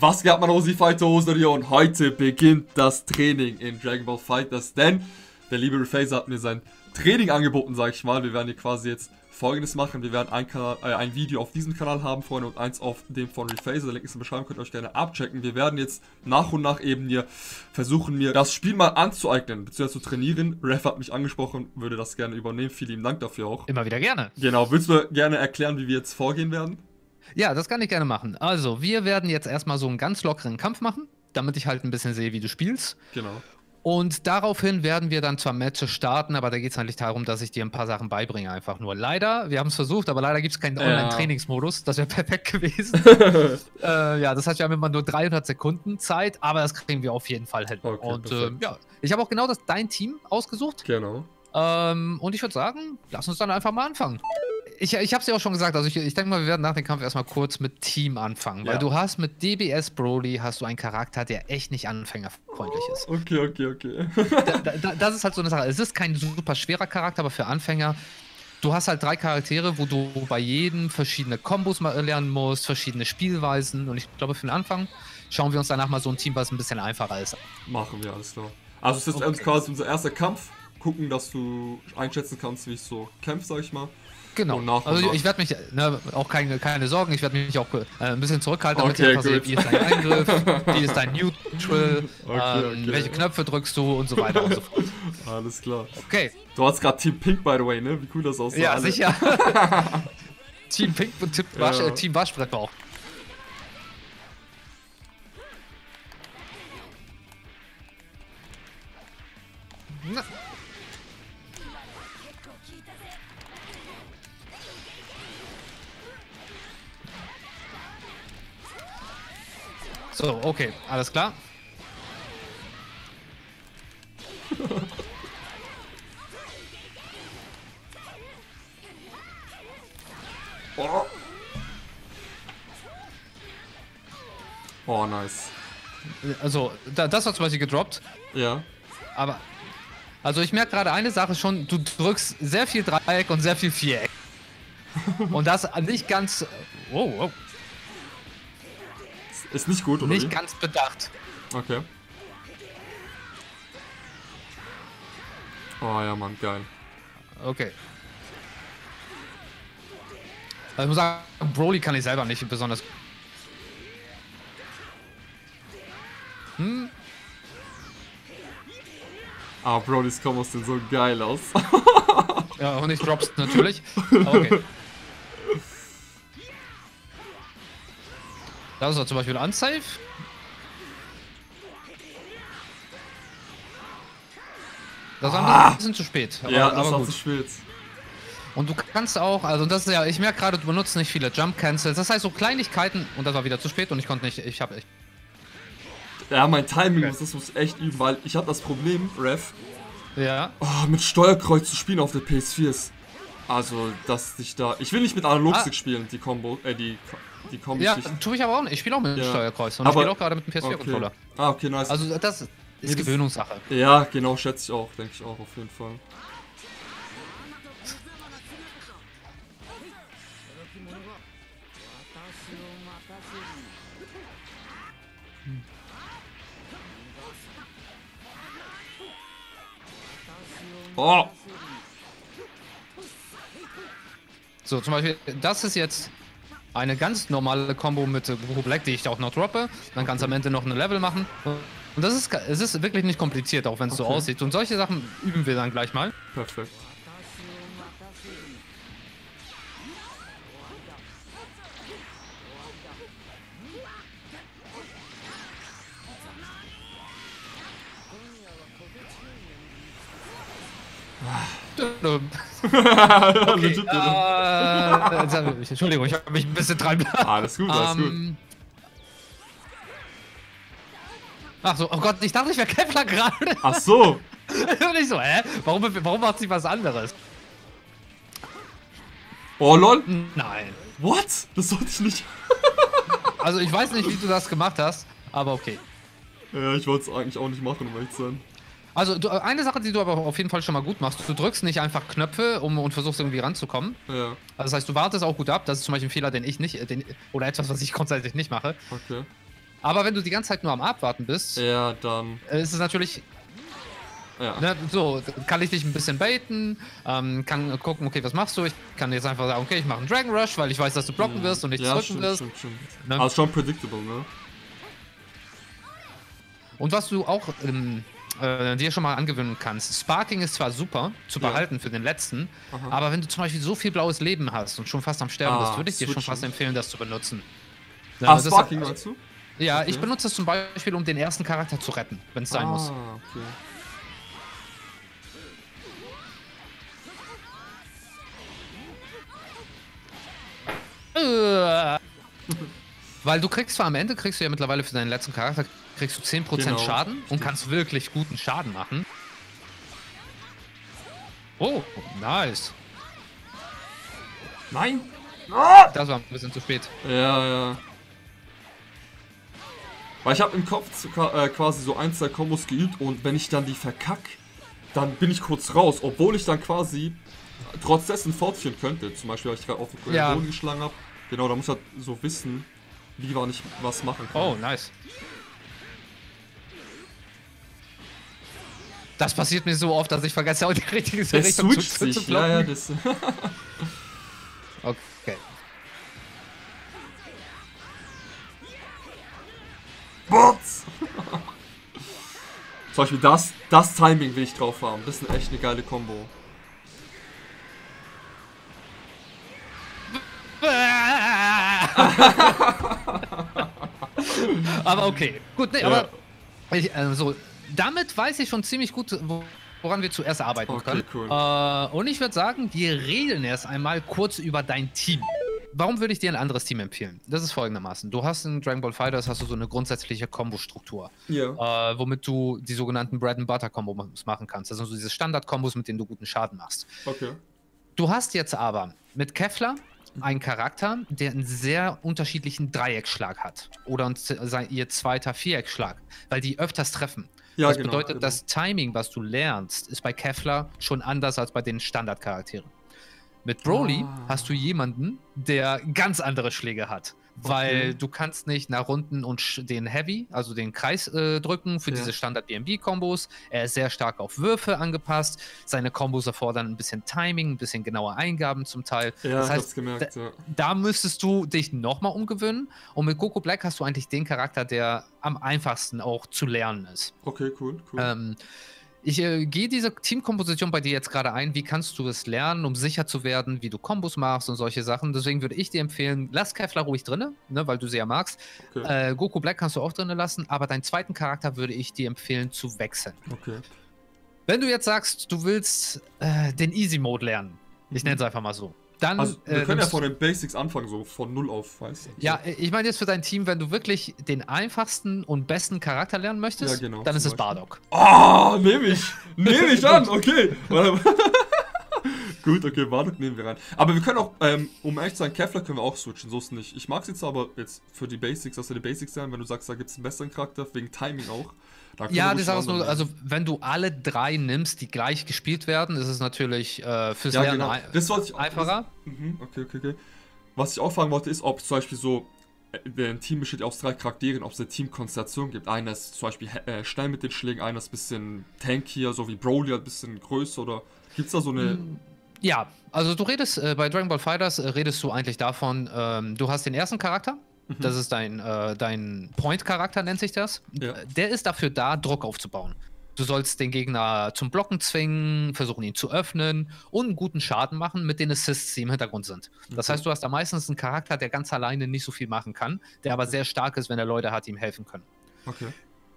Was geht, man Osi Fighter Hoserio und heute beginnt das Training in Dragon Ball Fighters, denn der liebe Refazer hat mir sein Training angeboten, sag ich mal. Wir werden hier quasi jetzt folgendes machen. Wir werden ein, Kanal, äh, ein Video auf diesem Kanal haben, Freunde, und eins auf dem von Refazer. Der Link ist in der Beschreibung, könnt ihr euch gerne abchecken. Wir werden jetzt nach und nach eben hier versuchen, mir das Spiel mal anzueignen, beziehungsweise zu trainieren. Ref hat mich angesprochen, würde das gerne übernehmen. Vielen lieben Dank dafür auch. Immer wieder gerne. Genau, willst du gerne erklären, wie wir jetzt vorgehen werden? Ja, das kann ich gerne machen. Also, wir werden jetzt erstmal so einen ganz lockeren Kampf machen, damit ich halt ein bisschen sehe, wie du spielst. Genau. Und daraufhin werden wir dann zwar Matches starten, aber da geht es eigentlich darum, dass ich dir ein paar Sachen beibringe, einfach nur. Leider, wir haben es versucht, aber leider gibt es keinen. Online-Trainingsmodus. Das wäre perfekt gewesen. äh, ja, das heißt, wir haben immer nur 300 Sekunden Zeit, aber das kriegen wir auf jeden Fall hin. Okay, und äh, ja, ich habe auch genau das dein Team ausgesucht. Genau. Ähm, und ich würde sagen, lass uns dann einfach mal anfangen. Ich, ich habe es ja auch schon gesagt, also ich, ich denke mal, wir werden nach dem Kampf erstmal kurz mit Team anfangen, Ja. weil du hast mit DBS Broly hast du einen Charakter, der echt nicht anfängerfreundlich ist. Okay, okay, okay. Da, da, das ist halt so eine Sache. Es ist kein super schwerer Charakter, aber für Anfänger, du hast halt drei Charaktere, wo du bei jedem verschiedene Kombos mal lernen musst, verschiedene Spielweisen und ich glaube, für den Anfang schauen wir uns danach mal so ein Team, was ein bisschen einfacher ist. Machen wir, alles klar. Also es ist Okay. quasi unser erster Kampf. Gucken, dass du einschätzen kannst, wie ich so kämpfe, sag ich mal. Genau. Also ich werde mich, ne, auch keine, keine Sorgen, ich werde mich auch äh, ein bisschen zurückhalten, damit Okay, sehe, gut. wie ist dein Eingriff, wie ist dein Neutral, Okay, ähm, okay. welche Knöpfe drückst du und so weiter und so fort. Alles klar. Okay, Du hast gerade Team Pink, by the way, ne? Wie cool das aussah. ja, alle. sicher. Team Pink und Team, Wasch, Ja. äh, Team Waschbrett auch. So, okay, alles klar. Oh. oh, nice. Also, da, das war zum Beispiel gedroppt. Ja. Aber, also ich merke gerade eine Sache schon, du drückst sehr viel Dreieck und sehr viel Viereck. und das nicht ganz, oh, oh, Ist nicht gut, oder? nicht wie? ganz bedacht. Okay. Oh ja, Mann, geil. Okay. Also ich muss sagen, Broly kann ich selber nicht besonders. Hm, Ah, Brodys Kombos sehen so geil aus. ja, und ich drops natürlich. Okay. Das ist doch zum Beispiel unsafe. Das war ein bisschen zu spät. Aber, ja, das aber war gut. zu spät. Und du kannst auch, also das ist ja, ich merke gerade, du benutzt nicht viele Jump Cancels. Das heißt so Kleinigkeiten und das war wieder zu spät und ich konnte nicht, ich habe, Ja, mein Timing Okay. muss, das muss echt üben, weil ich habe das Problem, Ref, ja. oh, mit Steuerkreuz zu spielen auf der PS4 ist. Also, dass ich da. Ich will nicht mit Analogstick Ah. spielen, die Combo, äh, die, die Kombi. Ja, tue ich aber auch nicht. Ich spiele auch mit dem Ja. Steuerkreuz und Aber- ich spiele auch gerade mit dem PS4-Controller. Okay. Ah, okay, nice. Also das ist das- Gewöhnungssache. ja, genau, schätze ich auch, denke ich auch auf jeden Fall. Oh! So, zum Beispiel, das ist jetzt eine ganz normale Combo mit Goku Black, die ich auch noch droppe. Dann kannst du am Ende noch ein Level machen. Und das ist, es ist wirklich nicht kompliziert, auch wenn es so Okay. aussieht. Und solche Sachen üben wir dann gleich mal. Perfekt. Okay, äh, Entschuldigung, ich habe mich ein bisschen dran. Alles gut, alles gut. Ähm, Ach so, oh Gott, ich dachte, ich wäre Kevlar gerade. Ach so! Und ich so, hä? Warum, warum macht sie was anderes? Oh lol! Nein. What? Das sollte ich nicht. Also ich weiß nicht, wie du das gemacht hast, aber okay. Ja, ich wollte es eigentlich auch nicht machen, um ehrlich zu sein. Also du, eine Sache, die du aber auf jeden Fall schon mal gut machst, du drückst nicht einfach Knöpfe um, und versuchst irgendwie ranzukommen. Ja, Also das heißt, du wartest auch gut ab. Das ist zum Beispiel ein Fehler, den ich nicht, äh, den, oder etwas, was ich grundsätzlich nicht mache. okay. Aber wenn du die ganze Zeit nur am Abwarten bist, Ja, dann. äh, ist es natürlich Ja. Ne, so, kann ich dich ein bisschen baiten, ähm, kann gucken, okay, was machst du? Ich kann jetzt einfach sagen, okay, ich mache einen Dragon Rush, weil ich weiß, dass du blocken wirst und nicht Mhm. ja, zurücken stimmt, wirst. stimmt, stimmt. Ne? Also schon predictable, ne? Und was du auch ähm, äh, dir schon mal angewöhnen kannst, Sparking ist zwar super zu Ja. behalten für den letzten, Aha. aber wenn du zum Beispiel so viel blaues Leben hast und schon fast am Sterben Ah, bist, würde ich dir schon fast empfehlen, das zu benutzen. Ja, Ah, Sparking du? Ja, Okay. ich benutze das zum Beispiel, um den ersten Charakter zu retten, wenn es sein muss. Ah, okay. Äh. Weil du kriegst zwar am Ende, kriegst du ja mittlerweile für deinen letzten Charakter, kriegst du 10% Genau, Schaden und kannst wirklich guten Schaden machen. Oh, nice. Nein! Ah! Das war ein bisschen zu spät. Ja, ja. Weil ich habe im Kopf zu- äh, quasi so ein, zwei Kombos geübt und wenn ich dann die verkack, dann bin ich kurz raus, obwohl ich dann quasi trotz dessen fortführen könnte. Zum Beispiel, weil ich gerade auf den Ja. Boden geschlagen habe. Genau, da muss halt so wissen, wie wann ich was machen kann. Oh, nice. Das passiert mir so oft, dass ich vergesse, auch die richtige Der Richtung switcht sich, ja, ja, das. Okay. Bots! Zum Beispiel das, das Timing will ich drauf haben. Das ist echt eine geile Combo. aber okay. Gut, nee, Ja. aber ich, also, damit weiß ich schon ziemlich gut, wo, woran wir zuerst arbeiten Okay, können. cool. Äh, und ich würde sagen, wir reden erst einmal kurz über dein Team. Warum würde ich dir ein anderes Team empfehlen? Das ist folgendermaßen. Du hast in Dragon Ball Fighters hast du so eine grundsätzliche Kombo-Struktur, Ja. äh, womit du die sogenannten Bread and Butter Kombos machen kannst. Das sind so diese Standard-Kombos, mit denen du guten Schaden machst. Okay. Du hast jetzt aber mit Kevlar einen Charakter, der einen sehr unterschiedlichen Dreieckschlag hat. Oder ihr zweiter Viereckschlag, weil die öfters treffen. Ja, das genau. bedeutet, genau. das Timing, was du lernst, ist bei Kevlar schon anders als bei den Standardcharakteren. Mit Broly Ah. hast du jemanden, der ganz andere Schläge hat. Weil Okay. du kannst nicht nach unten und den Heavy, also den Kreis äh, drücken für Ja. diese Standard-BMB-Kombos. Er ist sehr stark auf Würfe angepasst. Seine Kombos erfordern ein bisschen Timing, ein bisschen genaue Eingaben zum Teil. Ja, das heißt, gemerkt, ja. Da müsstest du dich nochmal umgewöhnen. Und mit Goku Black hast du eigentlich den Charakter, der am einfachsten auch zu lernen ist. Okay, cool, cool. Ähm, ich äh, gehe diese Teamkomposition bei dir jetzt gerade ein. Wie kannst du es lernen, um sicher zu werden, wie du Kombos machst und solche Sachen? Deswegen würde ich dir empfehlen, lass Kevlar ruhig drinne, ne, weil du sie ja magst. Okay. Äh, Goku Black kannst du auch drinne lassen, aber deinen zweiten Charakter würde ich dir empfehlen zu wechseln. okay. Wenn du jetzt sagst, du willst äh, den Easy Mode lernen, ich nenne es einfach mal so, dann Also, wir äh, können ja von den Basics anfangen, so von null auf, weißt du? ja, ich meine jetzt für dein Team, wenn du wirklich den einfachsten und besten Charakter lernen möchtest, Ja, genau, dann ist es. Bardock. Oh, nehme ich! Nehme ich an, okay! Gut, okay, Bardock nehmen wir rein. Aber wir können auch, ähm, um ehrlich zu sein, Kevlar können wir auch switchen, so ist nicht. Ich mag es jetzt aber jetzt für die Basics, dass wir die Basics sein, wenn du sagst, da gibt es einen besseren Charakter, wegen Timing auch. Können Ja, die Sache ist nur, also wenn du alle drei nimmst, die gleich gespielt werden, ist es natürlich äh, fürs Ja, Lernen genau. Das ich auch- einfacher. Mhm, okay, okay, okay. Was ich auch fragen wollte, ist, ob zum Beispiel so, äh, ein Team besteht aus drei Charakteren, ob es eine Teamkonstellation gibt. Einer ist zum Beispiel äh, schnell mit den Schlägen, einer ist ein bisschen tankier, so wie Broly, ein bisschen größer oder gibt's da so eine. Hm. Ja, also du redest äh, bei Dragon Ball Fighters äh, redest du eigentlich davon, ähm, du hast den ersten Charakter. Das ist dein, äh, dein Point-Charakter, nennt sich das. Ja. Der ist dafür da, Druck aufzubauen. Du sollst den Gegner zum Blocken zwingen, versuchen ihn zu öffnen und einen guten Schaden machen mit den Assists, die im Hintergrund sind. Das Okay. heißt, du hast da meistens einen Charakter, der ganz alleine nicht so viel machen kann, der aber sehr stark ist, wenn er Leute hat, die ihm helfen können. Okay,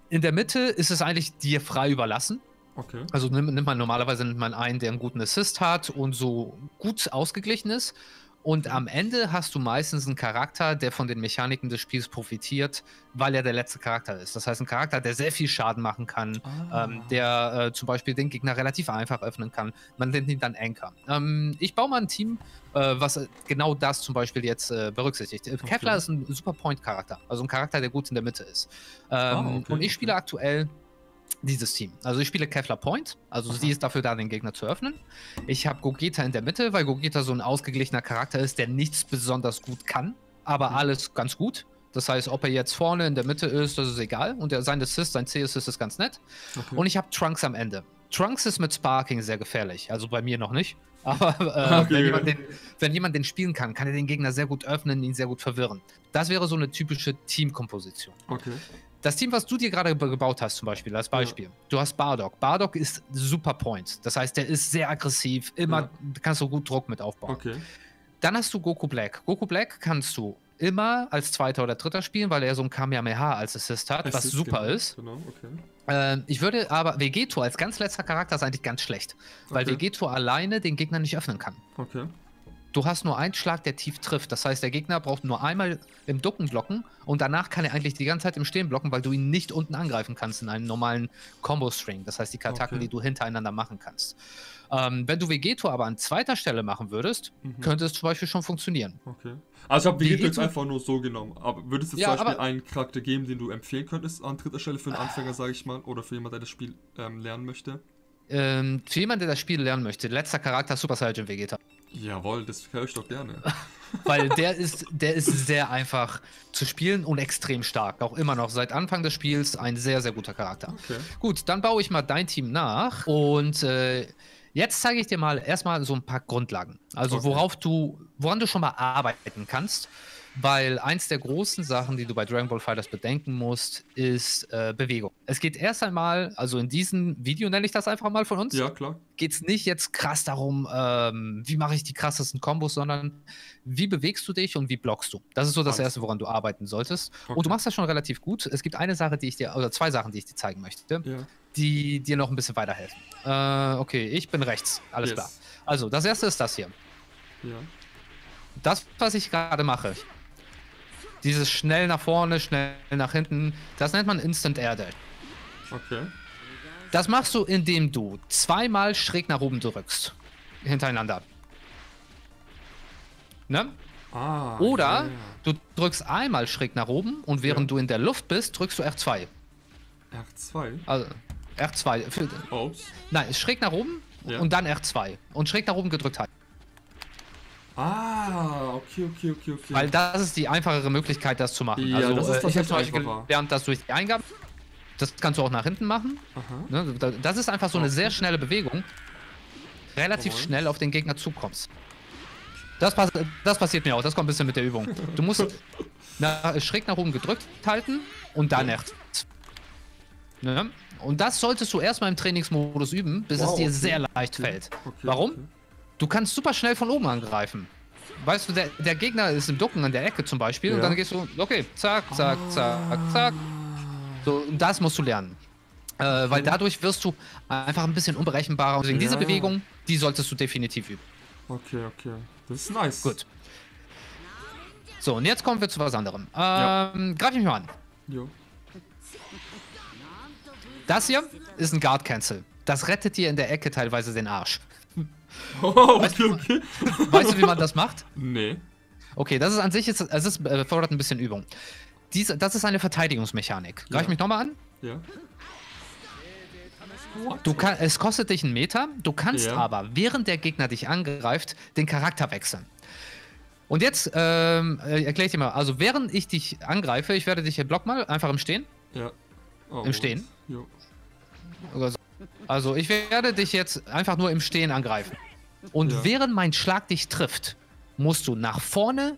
In der Mitte ist es eigentlich dir frei überlassen. okay. Also nimmt, nimmt man normalerweise nimmt man einen, der einen guten Assist hat und so gut ausgeglichen ist. Und am Ende hast du meistens einen Charakter, der von den Mechaniken des Spiels profitiert, weil er der letzte Charakter ist. Das heißt, ein Charakter, der sehr viel Schaden machen kann, Ah. ähm, der äh, zum Beispiel den Gegner relativ einfach öffnen kann. Man nennt ihn dann Anchor. Ähm, ich baue mal ein Team, äh, was äh, genau das zum Beispiel jetzt äh, berücksichtigt. Äh, Kevlar ist ein super Point-Charakter, also ein Charakter, der gut in der Mitte ist. Ähm, Ah, okay, und ich okay. spiele aktuell dieses Team. Also ich spiele Kevlar Point, also sie ist dafür da, den Gegner zu öffnen. Ich habe Gogeta in der Mitte, weil Gogeta so ein ausgeglichener Charakter ist, der nichts besonders gut kann, aber Mhm. alles ganz gut. Das heißt, ob er jetzt vorne in der Mitte ist, das ist egal. Und der, sein Assist, sein C-Assist ist ganz nett. Okay. Und ich habe Trunks am Ende. Trunks ist mit Sparking sehr gefährlich. Also bei mir noch nicht. Aber äh, Okay. wenn, jemand den, wenn jemand den spielen kann, kann er den Gegner sehr gut öffnen, ihn sehr gut verwirren. Das wäre so eine typische Teamkomposition. okay. Das Team, was du dir gerade ge- gebaut hast, zum Beispiel, als Beispiel. Du hast Bardock. Bardock ist super Point. Das heißt, der ist sehr aggressiv. Immer Ja. kannst du gut Druck mit aufbauen. Okay. Dann hast du Goku Black. Goku Black kannst du immer als Zweiter oder Dritter spielen, weil er so ein Kamehameha als Assist hat, was Assist, super genau. ist. Genau, okay. Ähm, ich würde aber Vegeto als ganz letzter Charakter ist eigentlich ganz schlecht, weil Okay. Vegeto alleine den Gegner nicht öffnen kann. Okay. Du hast nur einen Schlag, der tief trifft. Das heißt, der Gegner braucht nur einmal im Ducken blocken und danach kann er eigentlich die ganze Zeit im Stehen blocken, weil du ihn nicht unten angreifen kannst in einem normalen Combo-String. Das heißt, die Attacken, Okay. die du hintereinander machen kannst. Ähm, wenn du Vegeto aber an zweiter Stelle machen würdest, Mhm. könnte es zum Beispiel schon funktionieren. Okay. Also ich habe Vegeta jetzt einfach nur so genommen. Aber würdest du Ja, zum Beispiel einen Charakter geben, den du empfehlen könntest an dritter Stelle für einen Anfänger, sage ich mal, oder für jemanden, der das Spiel ähm, lernen möchte? Ähm, für jemanden, der das Spiel lernen möchte, letzter Charakter Super Saiyan Vegeta. Jawohl, das höre ich doch gerne. Weil der ist, der ist sehr einfach zu spielen und extrem stark. Auch immer noch seit Anfang des Spiels ein sehr, sehr guter Charakter. Okay. Gut, dann baue ich mal dein Team nach und äh, jetzt zeige ich dir mal erstmal so ein paar Grundlagen. Also Okay. worauf du, woran du schon mal arbeiten kannst. Weil eins der großen Sachen, die du bei Dragon Ball Fighters bedenken musst, ist äh, Bewegung. Es geht erst einmal, also in diesem Video nenne ich das einfach mal von uns, Ja, klar. geht es nicht jetzt krass darum, ähm, wie mache ich die krassesten Kombos, sondern wie bewegst du dich und wie blockst du. Das ist so das Alles Erste, woran du arbeiten solltest. Okay. Und du machst das schon relativ gut. Es gibt eine Sache, die ich dir, oder zwei Sachen, die ich dir zeigen möchte, Ja. die dir noch ein bisschen weiterhelfen. Äh, okay, ich bin rechts. Alles Yes. klar. Also, das erste ist das hier. Ja. Das, was ich gerade mache. Dieses schnell nach vorne, schnell nach hinten, das nennt man Instant Air Dash. Okay. Das machst du, indem du zweimal schräg nach oben drückst. Hintereinander. Ne? Ah. Oder ja, du drückst einmal schräg nach oben und während Ja. du in der Luft bist, drückst du R2. R2. Also R2. Für, Ups. nein, schräg nach oben Ja. und dann R2. Und schräg nach oben gedrückt halten. Ah, okay, okay, okay, okay. Weil das ist die einfachere Möglichkeit, das zu machen. Ja, also, das ist äh, ich habe zum Beispiel gelernt, dass durch die Eingabe, das kannst du auch nach hinten machen. Aha. Ne? Da- Das ist einfach so eine Okay. sehr schnelle Bewegung. Relativ Jawohl. schnell auf den Gegner zukommst. Das, pass das passiert mir auch, das kommt ein bisschen mit der Übung. Du musst na, schräg nach oben gedrückt halten und dann rechts. Ne? Und das solltest du erstmal im Trainingsmodus üben, bis es Wow, dir okay. sehr leicht Okay. fällt. Okay, Warum? Du kannst super schnell von oben angreifen. Weißt du, der, der Gegner ist im Ducken an der Ecke zum Beispiel und Ja. dann gehst du, okay, zack, zack, zack, zack. So, und das musst du lernen. Äh, weil dadurch wirst du einfach ein bisschen unberechenbarer. Deswegen diese Ja. Bewegung, die solltest du definitiv üben. Okay, okay. Das ist nice. Gut. So, und jetzt kommen wir zu was anderem. Ähm, Ja. Greif mich mal an. Jo. Das hier ist ein Guard Cancel. Das rettet dir in der Ecke teilweise den Arsch. Oh, okay, okay. Weißt du, wie man das macht? Nee. Okay, das ist an sich, jetzt, es ist, äh, fordert ein bisschen Übung. Dies, das ist eine Verteidigungsmechanik. Greif Ja. mich nochmal an. Ja. Du kann, es kostet dich einen Meter, du kannst Ja. aber, während der Gegner dich angreift, den Charakter wechseln. Und jetzt ähm, äh, erkläre ich dir mal, also während ich dich angreife, ich werde dich hier block mal, einfach im Stehen. Ja. Oh, Im Stehen? Jo. Oder so. Also ich werde dich jetzt einfach nur im Stehen angreifen. Und Ja. während mein Schlag dich trifft, musst du nach vorne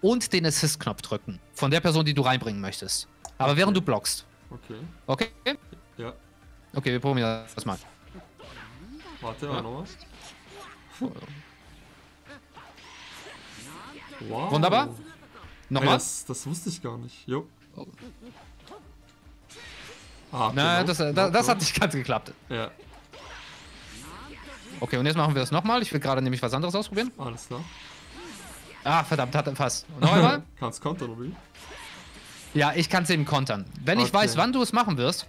und den Assist-Knopf drücken. Von der Person, die du reinbringen möchtest. Aber Okay. während du blockst. Okay. Okay? Ja. Okay, wir probieren das mal. Warte, Ja. ja. nochmal. Wow. Wunderbar. Nochmal? das, das wusste ich gar nicht. Jo. Ah, Na, genau. das, äh, das, das hat nicht ganz geklappt. Ja, Okay, und jetzt machen wir das nochmal. Ich will gerade nämlich was anderes ausprobieren. alles klar. Ah, verdammt, hat fast. Noch einmal? Kannst kontern, oder wie? ja, ich kann es eben kontern. Wenn ich Okay. weiß, wann du es machen wirst,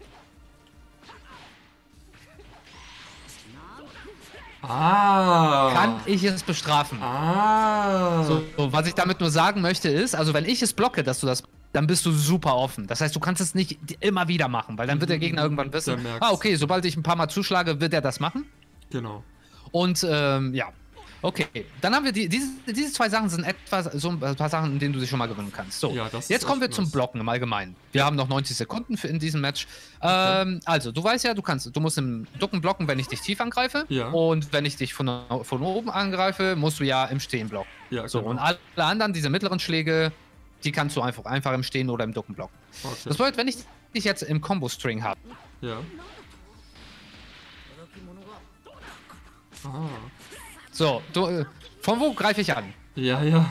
Ah. kann ich es bestrafen. Ah. So, was ich damit nur sagen möchte ist, also wenn ich es blocke, dass du das, dann bist du super offen. Das heißt, du kannst es nicht immer wieder machen, weil dann wird der Gegner irgendwann wissen, ah, okay, sobald ich ein paar Mal zuschlage, wird er das machen. Genau. Und ähm, ja, Okay, dann haben wir die, diese, diese zwei Sachen sind etwa so ein paar Sachen, in denen du dich schon mal gewinnen kannst. So, Ja, jetzt kommen wir zum. Blocken im Allgemeinen. Wir haben noch 90 Sekunden für in diesem Match. Ähm, also, du weißt ja, du kannst, du musst im Ducken blocken, wenn ich dich tief angreife. Ja. Und wenn ich dich von, von oben angreife, musst du ja im Stehen blocken. Ja, So, genau. und alle anderen, diese mittleren Schläge, die kannst du einfach, einfach im Stehen oder im Ducken blocken. Okay. Das bedeutet, wenn ich dich jetzt im Combo-String habe, Ja. Ah. so, du, äh, von wo greife ich an? Ja, ja.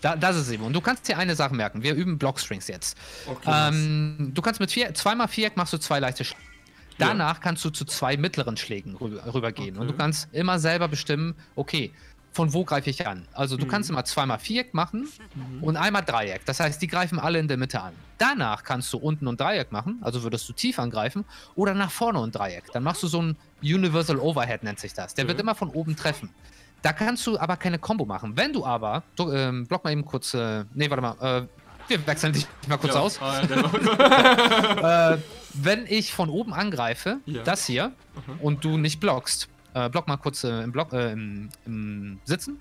Da, das ist eben. Und du kannst dir eine Sache merken. Wir üben Blockstrings jetzt. Okay. Ähm, du kannst mit vier, zweimal Viereck machst du zwei leichte Schläge. Danach kannst du zu zwei mittleren Schlägen rüber, rübergehen. Und du Okay. kannst immer selber bestimmen, okay, von wo greife ich an? Also du Mhm. kannst immer zweimal Viereck machen und einmal Dreieck. Das heißt, die greifen alle in der Mitte an. Danach kannst du unten und Dreieck machen, also würdest du tief angreifen, oder nach vorne und Dreieck. Dann machst du so ein Universal Overhead, nennt sich das. Der wird Okay. immer von oben treffen. Da kannst du aber keine Combo machen. Wenn du aber, du, ähm, block mal eben kurz, äh, nee, warte mal, äh, wir wechseln dich mal kurz ja. aus. Ah, Äh, wenn ich von oben angreife, Ja. das hier, Mhm. und du nicht blockst, äh, block mal kurz äh, im, Block, äh, im, im Sitzen,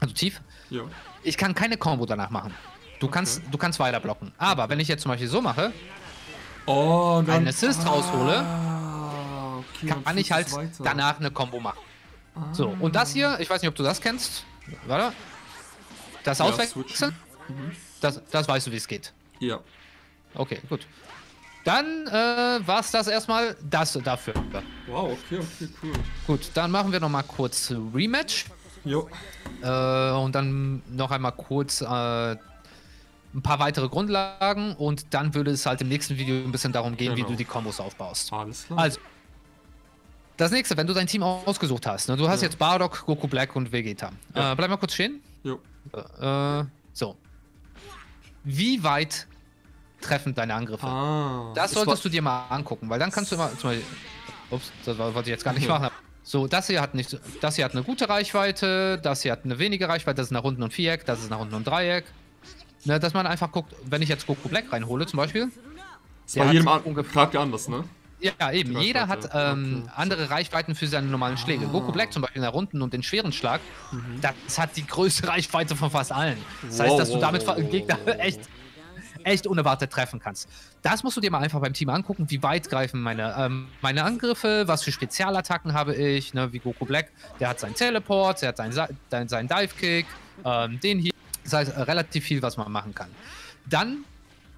also tief, ja. ich kann keine Combo danach machen. Du kannst, du kannst weiter blocken. Aber wenn ich jetzt zum Beispiel so mache, Oh, und dann, Einen Assist raushole, Ah, okay, dann kann ich halt weiter. danach eine Combo machen. Ah. So, und das hier, ich weiß nicht, ob du das kennst. Warte. Das Ja, Auswechseln. Mhm. das, das weißt du, wie es geht. Ja. Okay, gut. Dann äh, war es das erstmal das dafür. Wow, okay, okay, cool. Gut, dann machen wir noch mal kurz Rematch. Jo. Äh, und dann noch einmal kurz äh, ein paar weitere Grundlagen und dann würde es halt im nächsten Video ein bisschen darum gehen, wie Genau. du die Kombos aufbaust. Alles klar. Also, das nächste, wenn du dein Team ausgesucht hast, ne, du hast Ja. jetzt Bardock, Goku Black und Vegeta. Ja. Äh, bleib mal kurz stehen. Jo. Äh, so. Wie weit treffen deine Angriffe? Ah. Das solltest du dir mal angucken, weil dann kannst du immer zum Beispiel. Ups, das wollte ich jetzt gar nicht machen. So, das hier hat nicht, so- das hier hat eine gute Reichweite, das hier hat eine wenige Reichweite, das ist nach unten und Viereck, das ist nach unten und Dreieck. Ne, dass man einfach guckt, wenn ich jetzt Goku Black reinhole zum Beispiel. Das hat jedem Charakter anders, ne? Ja, eben. Jeder hat ähm, okay. andere Reichweiten für seine normalen Schläge. Ah. Goku Black zum Beispiel in der Runden und den schweren Schlag, Mhm. das hat die größte Reichweite von fast allen. Das Wow, heißt, dass du damit wow, Gegner wow, wow. echt, echt unerwartet treffen kannst. Das musst du dir mal einfach beim Team angucken, wie weit greifen meine, ähm, meine Angriffe, was für Spezialattacken habe ich, ne, wie Goku Black, der hat seinen Teleport, der hat seinen, seinen Dive-Kick, ähm, den hier. Das heißt, äh, relativ viel, was man machen kann. Dann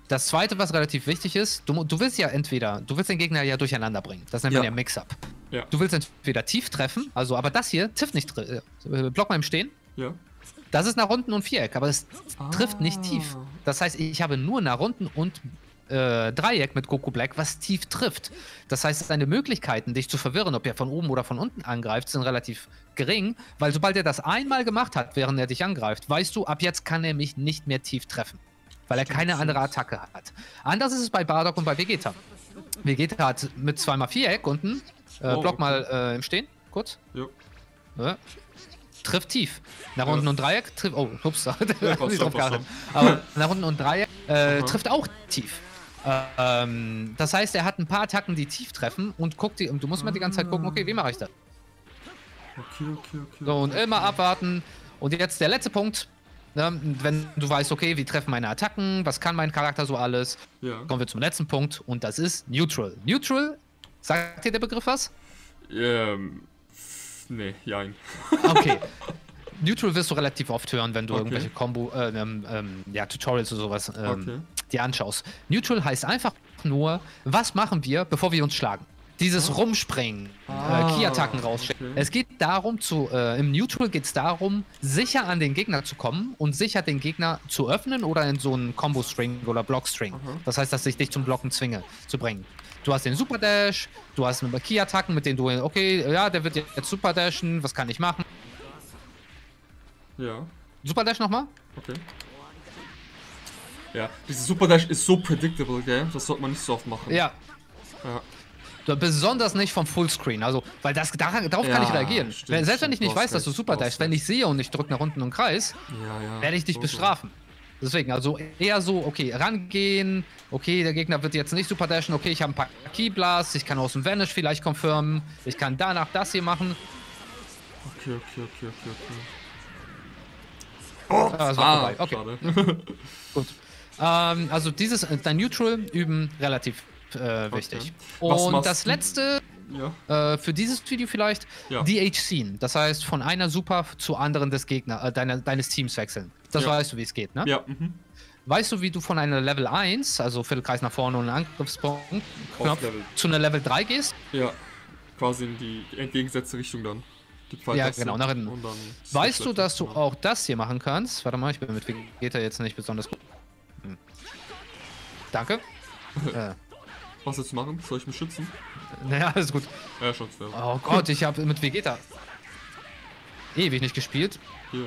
das zweite, was relativ wichtig ist, du, du willst ja entweder, du willst den Gegner ja durcheinander bringen. Das nennt man Ja. ja Mix-Up. Ja. Du willst entweder tief treffen, also aber das hier trifft nicht, tri- äh, block mal im Stehen. Ja. Das ist nach unten und Viereck, aber es trifft nicht tief. Ah. Das heißt, ich habe nur nach unten und äh, Dreieck mit Goku Black, was tief trifft. Das heißt, deine Möglichkeiten, dich zu verwirren, ob er von oben oder von unten angreift, sind relativ gering, weil sobald er das einmal gemacht hat, während er dich angreift, weißt du, ab jetzt kann er mich nicht mehr tief treffen. Weil er keine andere. Attacke hat. Anders ist es bei Bardock und bei Vegeta. Vegeta hat mit zweimal Viereck unten, äh, Oh, Block okay. mal äh, im Stehen, kurz. Jo. Ja. Trifft tief. Nach unten und Dreieck trifft. Oh, ups, da hab ich drauf geachtet. Aber nach unten und Dreieck äh, trifft auch tief. Äh, ähm, das heißt, er hat ein paar Attacken, die tief treffen und guckt die, und du musst mal die ganze Zeit gucken, okay, wie mache ich das? Okay, okay, okay. So, und immer abwarten. Und jetzt der letzte Punkt. Ne, wenn du weißt, okay, wie treffen meine Attacken, was kann mein Charakter so alles, Ja. kommen wir zum letzten Punkt und das ist Neutral. Neutral, sagt dir der Begriff was? Ähm. Nee, jein. Okay. Neutral wirst du relativ oft hören, wenn du Okay. irgendwelche Combo, äh, ähm, ähm, ja, Tutorials oder sowas ähm, Okay. dir anschaust. Neutral heißt einfach nur, was machen wir, bevor wir uns schlagen? Dieses Rumspringen, Ah, äh, Key-Attacken rausstellen. okay. Es geht darum, zu, äh, im Neutral geht es darum, sicher an den Gegner zu kommen und sicher den Gegner zu öffnen oder in so einen Combo-String oder Block-String. Das heißt, dass ich dich zum Blocken zwinge, zu bringen. Du hast den Super Dash, du hast eine Key-Attacken, mit denen du, okay, ja, der wird jetzt Super Dashen, was kann ich machen? Ja. Super Dash nochmal? Okay. Ja, dieses Super Dash ist so predictable, gell? Das sollte man nicht so oft machen. Ja. Ja. Besonders nicht vom Fullscreen, also, weil das, daran, darauf kann Ja, ich reagieren. stimmt, wenn, selbst wenn ich nicht weiß, dass du Super Dash, wenn ich sehe und ich drücke nach unten und Kreis, Ja, werde ich dich so, bestrafen. Deswegen, also eher so, okay, rangehen, okay, der Gegner wird jetzt nicht Super Dashen, okay, ich habe ein paar Key Blasts, ich kann aus dem Vanish vielleicht confirmen, ich kann danach das hier machen. Okay, okay, okay, okay, okay. Oh, ah, das war ah, vorbei. Okay. Schade. Gut. Ähm, also dieses, äh, dein Neutral üben relativ äh, wichtig. Okay. Und das letzte ja. äh, für dieses Video vielleicht, ja. DH Scene. Das heißt, von einer Super zu anderen des Gegner, äh, deiner, deines Teams wechseln. Das ja. weißt du, wie es geht, ne? Ja. Mhm. Weißt du, wie du von einer Level 1, also Viertelkreis nach vorne und Angriffspunkt, Knopf, zu einer Level 3 gehst? Ja. Quasi in die entgegengesetzte Richtung dann. ja, genau, nach hinten. Weißt du, dass du auch das hier machen kannst? Warte mal, ich bin mit Vegeta jetzt nicht besonders gut. Hm. Danke. äh. Was jetzt machen? Soll ich mich schützen? Naja, alles gut. Ja, schon. Oh Gott, ich habe mit Vegeta ewig nicht gespielt. Hier.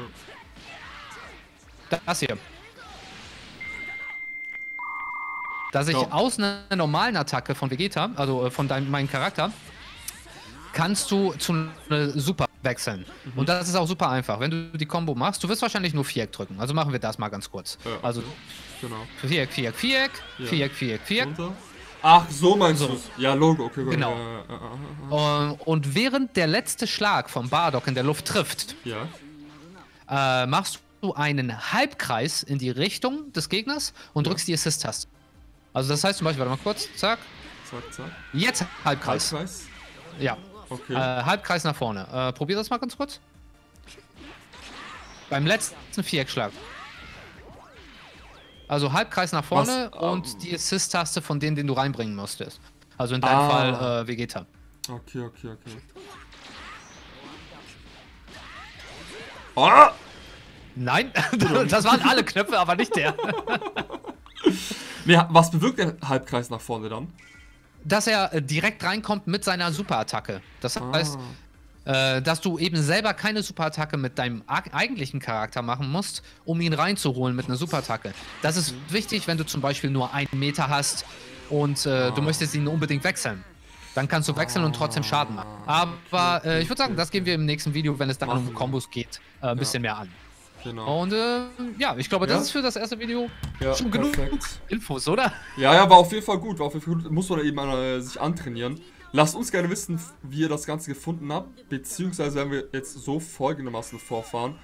Das hier. Dass ich oh. aus einer normalen Attacke von Vegeta, also äh, von deinem, meinem Charakter, kannst du zu einer Super wechseln. Mhm. Und das ist auch super einfach. Wenn du die Combo machst, du wirst wahrscheinlich nur Viereck drücken. Also machen wir das mal ganz kurz. Ja. Also genau. Viereck, Viereck, Viereck, ja. Viereck, Viereck, Viereck. Runter. Ach, so meinst so. du Ja, Logo, okay, gut. Genau. Ja, und während der letzte Schlag vom Bardock in der Luft trifft, ja. äh, machst du einen Halbkreis in die Richtung des Gegners und drückst die Assist-Taste. Also das heißt zum Beispiel, warte mal kurz, zack. Zack, zack. Jetzt Halbkreis. Halbkreis? Ja. Okay. Äh, Halbkreis nach vorne. Äh, probier das mal ganz kurz. Beim letzten Viereckschlag. Also Halbkreis nach vorne Was, und um, die Assist-Taste von denen, den du reinbringen musstest. Also in deinem ah. Fall äh, Vegeta. Okay, okay, okay. Oh! Nein, das waren alle Knöpfe, aber nicht der. nee, was bewirkt der Halbkreis nach vorne dann? Dass er äh, direkt reinkommt mit seiner Superattacke. Das ah. heißt, äh, dass du eben selber keine Superattacke mit deinem eigentlichen Charakter machen musst, um ihn reinzuholen mit einer Superattacke. Das ist wichtig, wenn du zum Beispiel nur einen Meter hast und äh, ah. du möchtest ihn unbedingt wechseln. Dann kannst du wechseln und trotzdem Schaden machen. Aber äh, ich würde sagen, das gehen wir im nächsten Video, wenn es dann um Kombos geht, äh, ein bisschen mehr an. Genau. Und äh, ja, ich glaube, das ja. ist für das erste Video ja, schon genug perfekt. Infos, oder? Ja, ja, war auf jeden Fall gut. War auf jeden Fall gut. Muss man eben äh, sich antrainieren. Lasst uns gerne wissen, wie ihr das Ganze gefunden habt, beziehungsweise werden wir jetzt so folgendermaßen vorfahren.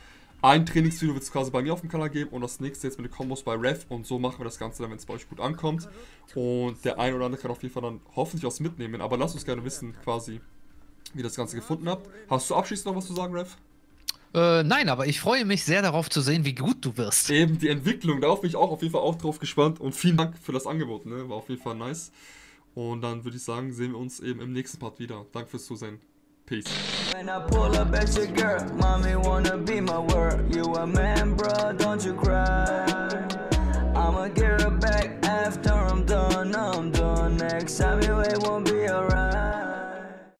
Ein Trainingsvideo wird es quasi bei mir auf dem Kanal geben und das nächste jetzt mit den Kombos bei Rev und so machen wir das Ganze dann, wenn es bei euch gut ankommt. Und der ein oder andere kann auf jeden Fall dann hoffentlich was mitnehmen, aber lasst uns gerne wissen, quasi, wie ihr das Ganze gefunden habt. Hast du abschließend noch was zu sagen, Rev? Äh, nein, aber ich freue mich sehr darauf zu sehen, wie gut du wirst. Eben, die Entwicklung, darauf bin ich auch auf jeden Fall auch drauf gespannt und vielen Dank für das Angebot, ne? War auf jeden Fall nice. Und dann würde ich sagen, sehen wir uns eben im nächsten Part wieder. Danke fürs Zusehen. Peace. When I pull up at your girl, mommy wanna be my word. You a man, bro, don't you cry. I'ma get her back after I'm done, I'm done. Next time you it won't be alright.